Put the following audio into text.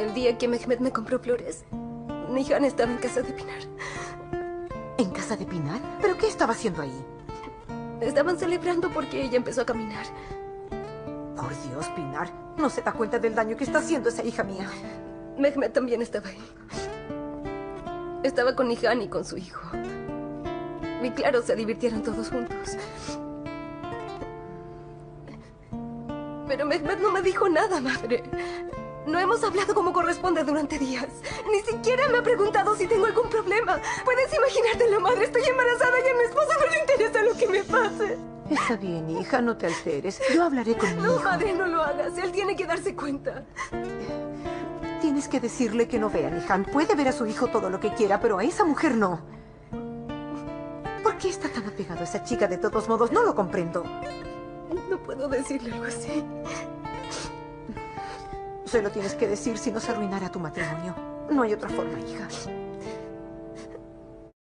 El día que Mehmet me compró flores, Nihan estaba en casa de Pinar. ¿En casa de Pinar? ¿Pero qué estaba haciendo ahí? Estaban celebrando porque ella empezó a caminar. Por Dios, Pinar, no se da cuenta del daño que está haciendo esa hija mía. Mehmet también estaba ahí. Estaba con Nihan y con su hijo. Y claro, se divirtieron todos juntos. Pero Mehmet no me dijo nada, madre. No hemos hablado como corresponde durante días. Ni siquiera me ha preguntado si tengo algún problema. Puedes imaginarte la madre. Estoy embarazada y a mi esposa no le interesa lo que me pase. Está bien, hija, no te alteres. Yo hablaré con mi No, hijo. madre, no lo hagas. Él tiene que darse cuenta. Tienes que decirle que no vea a Nihan. Puede ver a su hijo todo lo que quiera, pero a esa mujer no. ¿Por qué está tan apegado a esa chica de todos modos? No lo comprendo. No puedo decirle algo así. Se lo tienes que decir si no se arruinará tu matrimonio. No hay otra forma, hija.